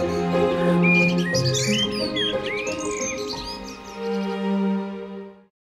嗯。